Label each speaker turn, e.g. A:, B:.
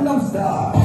A: Gangnam Style.